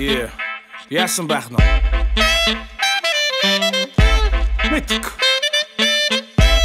Yeah. Яасан байх нь? Мэдгүй.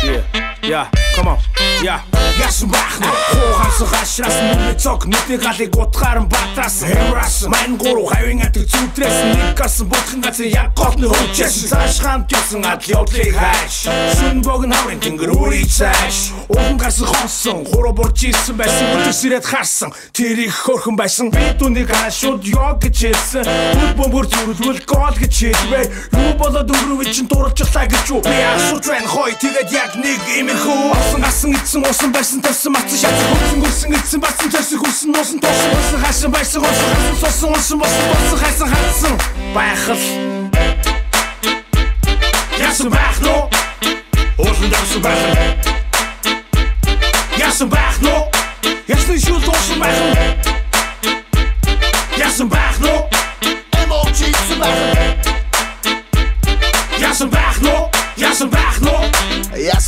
Yeah. Yeah. Come on. Yeah. Яасан байх нь? Хуугансан гашраас нүрэ цог нүдний галыг утгаар нь батраас хэмрас мань гуру хавийн атг зүтрээс нэг гасан бүтхэн газар яг голны хөвчээс цааш хамт юусан адл явдлыг хайш. Сүн бог наврын тэнгэр үрий цааш ухан гарсан хонсон хуруу бурж ирсэн байсан өдөрс ирээд харсан. Тэр их хөрхөн байсан. Би дүнийг хаашууд ёг гэж хэлсэн. Бүр бөмбөр зүрхвэл гол гэж хэлвэ юу болоод өрөвч чинь дурлжлаа гэж юу? Би асууж байна хой. Тэгээд яг нэг имэрхүү осон гасан ицсэн усан байсан тавсан матсан шатсан хөрсөн гөрсөн ицсэн басан тавсан хөрсөн нуусан тоосон усан хашин байсан усан хасан сосон усан босон босон хайсан хатсан байхал. Яасан байх нөө? Уулын давсан байх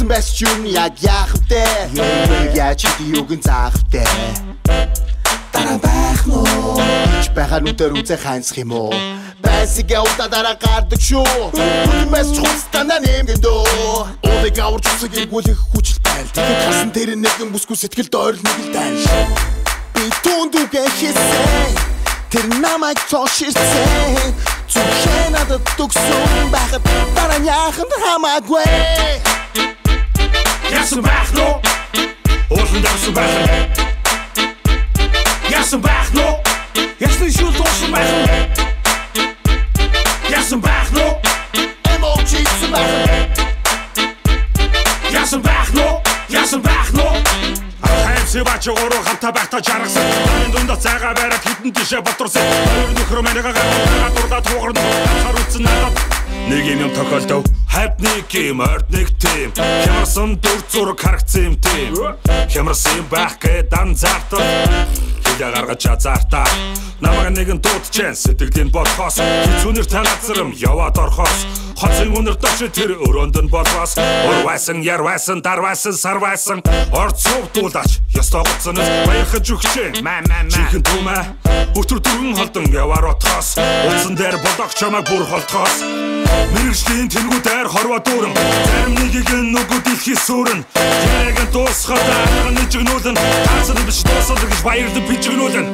Яасан байс ч юм яг яах вэ? Яаж чи юуг заах вэ? Дараа байх нөө Ч байгаа нүдэр үзэх ханцх юм уу? Байсигэ удаа дараа гардаг шүү. Хүнмэс чухстана нэмгэн дөө. Уулыг аварч усаг иргүүлэх хүчил байл. Тэгээд хасан тэр нэгэн бүсгүй сэтгэл дойрол нэг л дайш Би түндүгэ хийсэн Тэр намайг цоширсэн Зүгшээ надад төгсөн байхад дараа яаханд хамаагүй Яасан байх нөө? Уулын давсан байх Яасан байх нөө? Яасан шул дуусан байх Яасан байх нөө? Эмоджисэн байх Яасан байх нөө? Яасан байх нөө? Хайрсы бач гурав хамтаа байхдаа жаргасан. Таны дунд цайгаа бариад хитэн тишээ ботурсан. Хоёр нөхөр мэнийгээ гаргаад дурдаа тугарна. Харуутсан надад нэг юм тохиолдов. Хайд нэг юм орд нэг тийм. Хямарсан дүр зураг харагцсан юм тийм. Хямарсан байх гээд дан зартал. Хилээ гаргаж азартаа. Намаг нэгэн дуудчихэн сэтгэлийн бодхоос. Хүчүнэр та газарм яваад орхоос. Хоцын үнэр дош тэр өрөөнд нь болоос. Урвайсан, ярвайсан, дарвайсан, сарвайсан. Орд сувдуулаач. Ёстой гоцноос баярхаж өгчээ. Маа маа маа. Чихэн түмэ. Өтөр дөрвөн холдон яваар отхоос. Утсан дээр бодох чамайг бүр холтхоос. Мэргэжлийн тэнгүү дээр хорвоо дүүрэн. Зарим нэгийг нүгүү дэлхий сүрэн. Яг дуусгаад арга нэжгнүүлэн. Таасар биш дуусаад гэж баярлан бичгнүүлэн.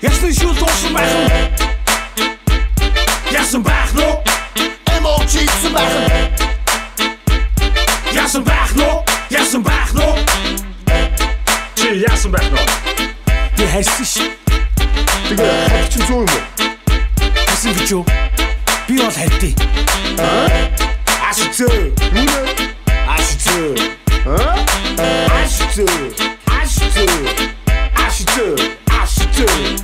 Ясны шүл дуусан байх уу? Ясан байх нуу? MOG гэсэн байх уу? Ясан байх нуу? Ясан байх нуу? Чи ясан байх нуу? Ти хайсан ш. Тэгээ хавч зүү юм уу? Хасан гэж юу? Би бол хайртай. Ашиг зөө. Юу нэ? Ашиг зөө. Аа? Ашиг зөө. Ашиг зөө. Ашиг зөө. Ашиг зөө.